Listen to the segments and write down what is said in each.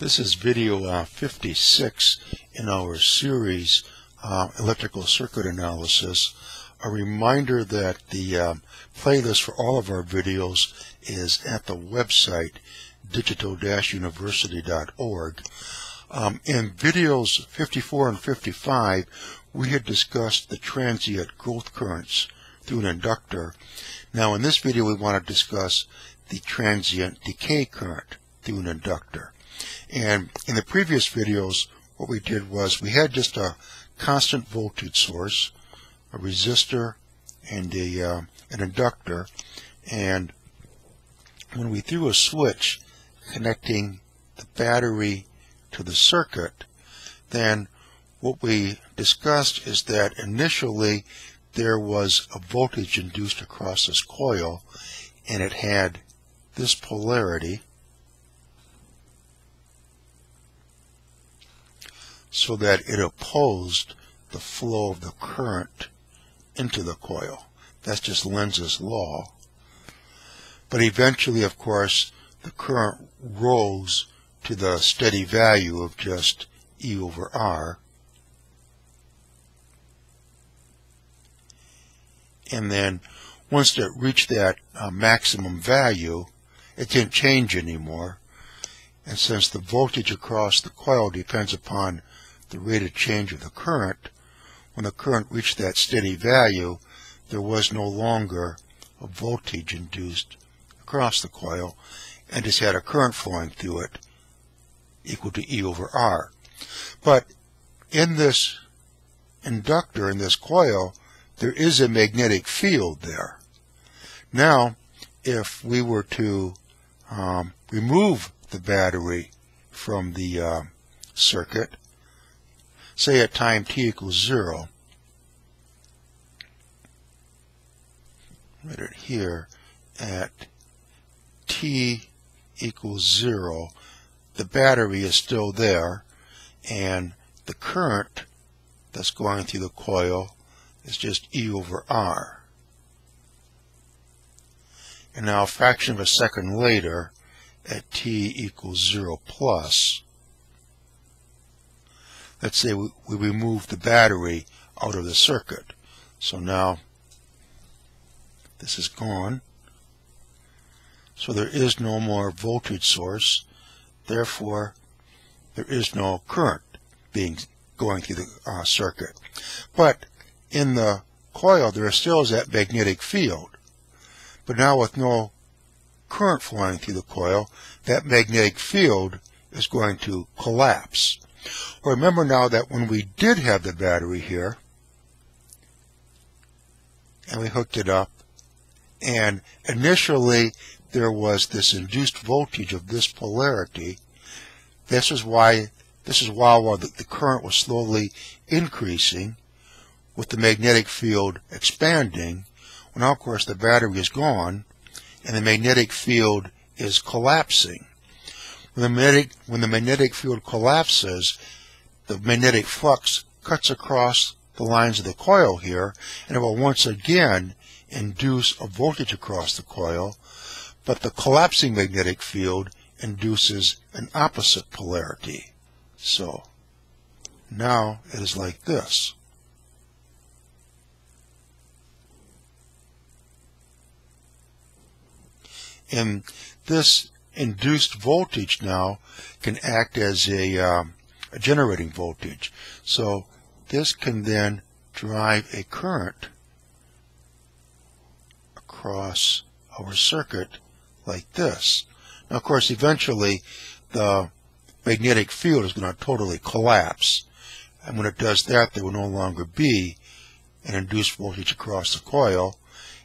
This is video uh, 56 in our series uh, Electrical Circuit Analysis. A reminder that the um, playlist for all of our videos is at the website digital-university.org. Um, in videos 54 and 55, we had discussed the transient growth currents through an inductor. Now in this video we want to discuss the transient decay current through an inductor. And in the previous videos, what we did was we had just a constant voltage source, a resistor, and a, uh, an inductor. And when we threw a switch connecting the battery to the circuit, then what we discussed is that initially there was a voltage induced across this coil, and it had this polarity, so that it opposed the flow of the current into the coil. That's just Lenz's law. But eventually, of course, the current rose to the steady value of just E over R. And then once it reached that uh, maximum value, it didn't change anymore. And since the voltage across the coil depends upon the rate of change of the current, when the current reached that steady value, there was no longer a voltage induced across the coil and just had a current flowing through it equal to E over R. But in this inductor, in this coil, there is a magnetic field there. Now, if we were to um, remove the battery from the uh, circuit, say at time t equals 0, write it here, at t equals 0, the battery is still there, and the current that's going through the coil is just E over R. And now a fraction of a second later, at t equals 0 plus, let's say we, we remove the battery out of the circuit. So now this is gone. So there is no more voltage source. Therefore, there is no current being going through the uh, circuit. But in the coil, there still is that magnetic field. But now with no current flowing through the coil, that magnetic field is going to collapse. Remember now that when we did have the battery here, and we hooked it up, and initially there was this induced voltage of this polarity, this is why this is why while the, the current was slowly increasing, with the magnetic field expanding, now of course the battery is gone, and the magnetic field is collapsing. When the magnetic, when the magnetic field collapses, the magnetic flux cuts across the lines of the coil here, and it will once again induce a voltage across the coil, but the collapsing magnetic field induces an opposite polarity. So, now it is like this. And this induced voltage now can act as a, um, a generating voltage. So this can then drive a current across our circuit like this. Now, of course, eventually the magnetic field is going to totally collapse. And when it does that, there will no longer be an induced voltage across the coil.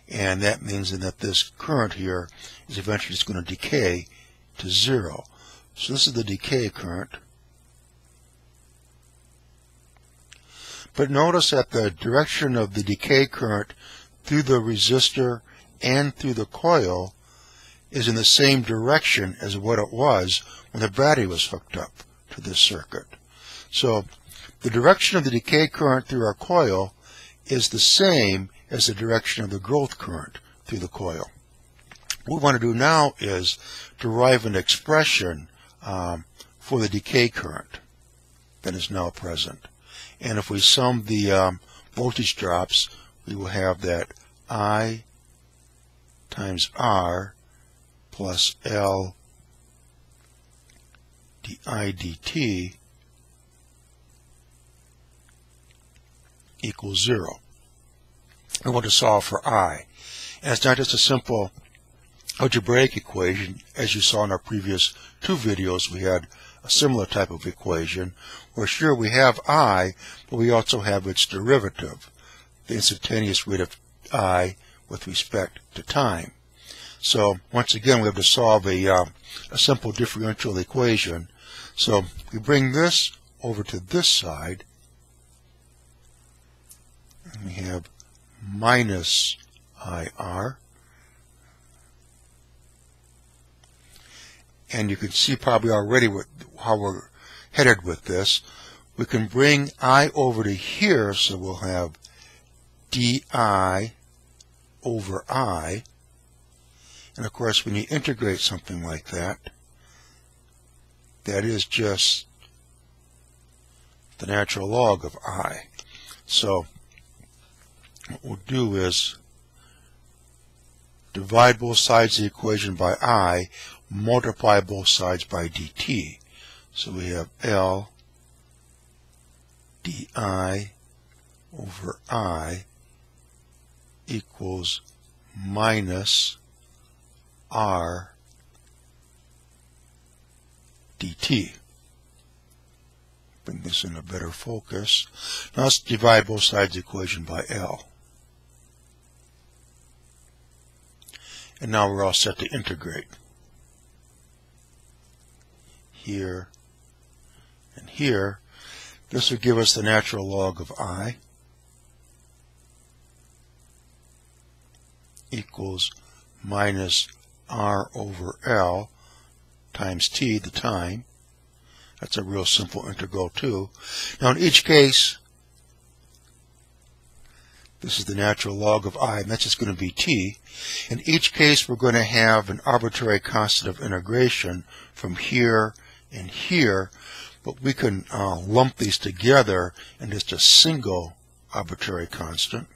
And that means that this current here is eventually just going to decay to zero. So this is the decay current. But notice that the direction of the decay current through the resistor and through the coil is in the same direction as what it was when the battery was hooked up to this circuit. So the direction of the decay current through our coil is the same as the direction of the growth current through the coil. What we want to do now is derive an expression um, for the decay current that is now present. And if we sum the um, voltage drops, we will have that I times R plus L di dt equals zero. We want to solve for I. And it's not just a simple algebraic equation. As you saw in our previous two videos, we had a similar type of equation where sure we have I, but we also have its derivative, the instantaneous rate of I with respect to time. So once again, we have to solve a, uh, a simple differential equation. So we bring this over to this side, and we have minus IR. And you can see probably already what, how we're headed with this. We can bring I over to here, so we'll have di over I. And of course, when you integrate something like that, that is just the natural log of I. So what we'll do is divide both sides of the equation by I, multiply both sides by dt. So we have L di over I equals minus R dt. Bring this in a better focus. Now let's divide both sides of the equation by L. And now we're all set to integrate. Here and here. This would give us the natural log of I equals minus R over L times T, the time. That's a real simple integral too. Now in each case, this is the natural log of I, and that's just going to be t. In each case, we're going to have an arbitrary constant of integration from here and here, but we can uh, lump these together in just a single arbitrary constant.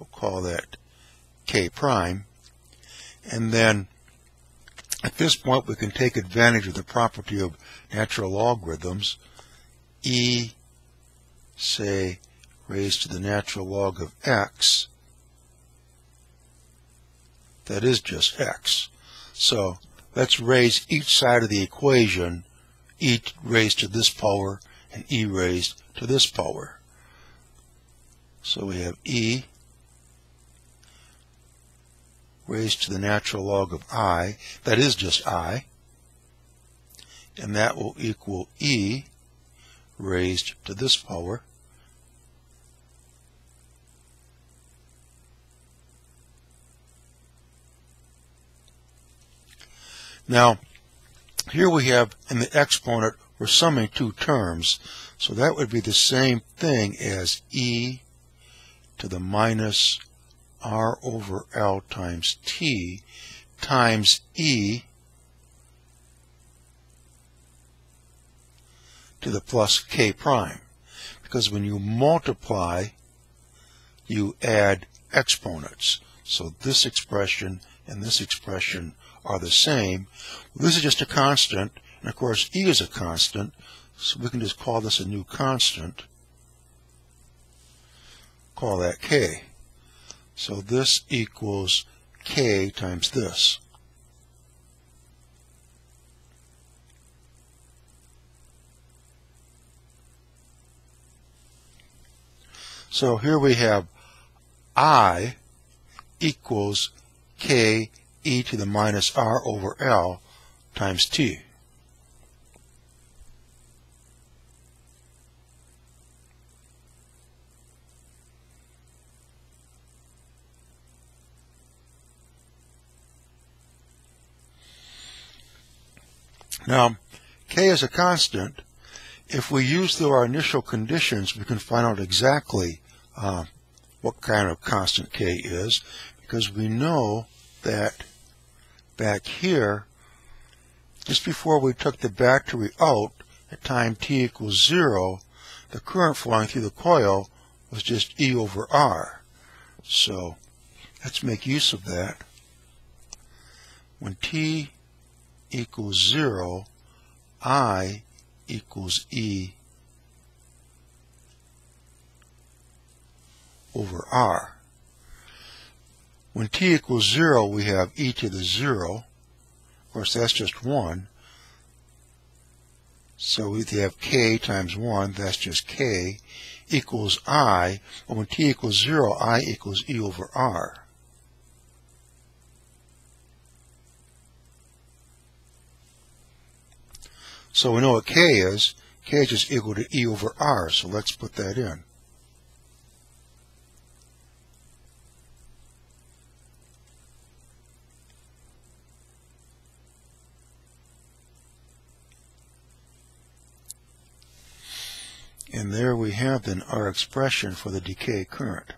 We'll call that k prime. And then at this point, we can take advantage of the property of natural logarithms. e, say, raised to the natural log of x, that is just x. So let's raise each side of the equation, e raised to this power and e raised to this power. So we have e raised to the natural log of i, that is just i, and that will equal e raised to this power Now, here we have in the exponent, we're summing two terms. So that would be the same thing as e to the minus r over L times t times e to the plus k prime. Because when you multiply, you add exponents. So this expression and this expression are the same. This is just a constant, and of course E is a constant, so we can just call this a new constant. Call that K. So this equals K times this. So here we have I equals K e to the minus r over L times t. Now, k is a constant. If we use through our initial conditions, we can find out exactly uh, what kind of constant k is, because we know that back here, just before we took the battery out at time t equals 0, the current flowing through the coil was just E over R. So let's make use of that. When t equals 0, I equals E over R. When t equals 0, we have e to the 0. Of course, that's just 1. So we have k times 1, that's just k, equals i. Well, when t equals 0, i equals e over r. So we know what k is. k is just equal to e over r, so let's put that in. And there we have then our expression for the decay current.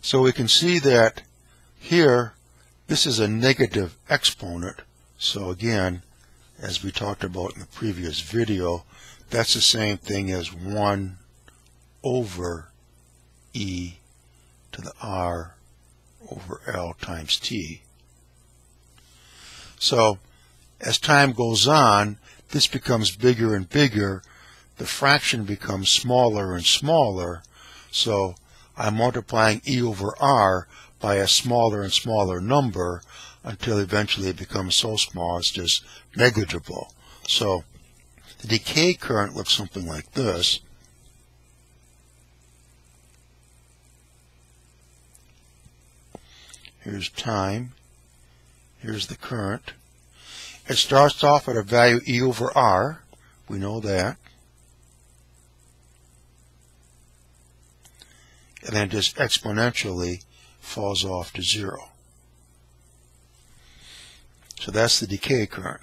So we can see that here, this is a negative exponent. So again, as we talked about in the previous video, that's the same thing as 1 over e to the r over L times t. So as time goes on, this becomes bigger and bigger. The fraction becomes smaller and smaller. So I'm multiplying e over r by a smaller and smaller number until eventually it becomes so small it's just negligible. So the decay current looks something like this. Here's time. Here's the current. It starts off at a value E over R. We know that. And then just exponentially falls off to zero. So that's the decay current.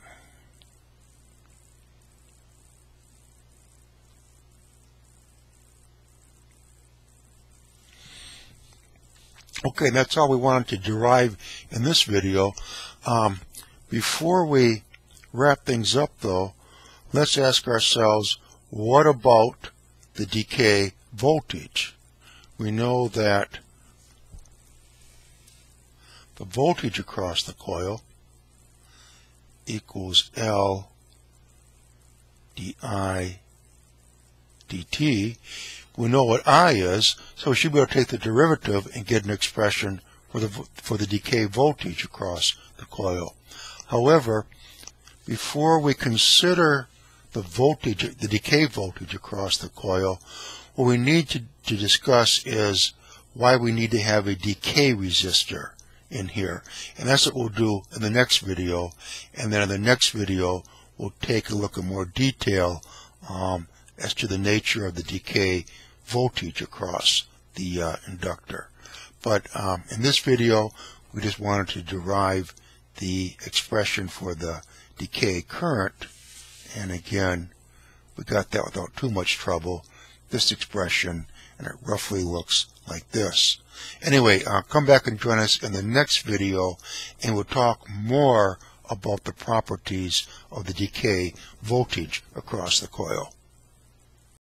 Okay, that's all we wanted to derive in this video. Um, before we wrap things up, though, let's ask ourselves, what about the decay voltage? We know that the voltage across the coil equals L di dt. We know what I is, so we should be able to take the derivative and get an expression for the, for the decay voltage across the coil. However, before we consider the voltage, the decay voltage across the coil, what we need to, to discuss is why we need to have a decay resistor in here. And that's what we'll do in the next video. And then in the next video, we'll take a look in more detail um, as to the nature of the decay voltage across the uh, inductor. But um, in this video, we just wanted to derive the expression for the decay current. And again, we got that without too much trouble. This expression, and it roughly looks like this. Anyway, uh, come back and join us in the next video, and we'll talk more about the properties of the decay voltage across the coil.